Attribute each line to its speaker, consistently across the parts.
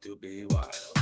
Speaker 1: to be wild.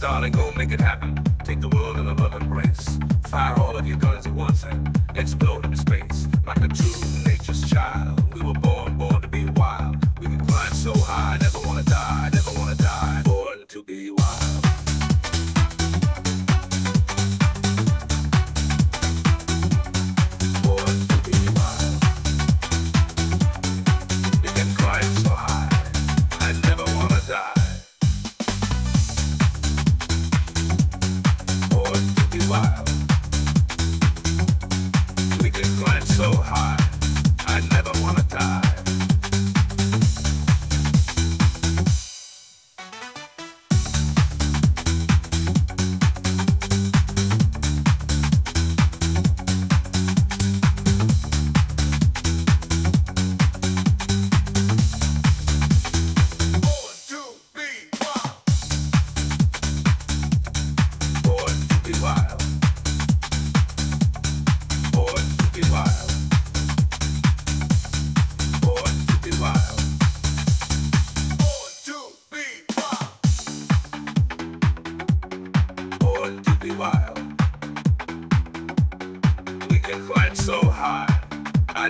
Speaker 1: darling, go make it happen. Take the world in a love embrace. Fire all of your guns at once and explode into space like a true.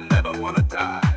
Speaker 1: I never wanna die.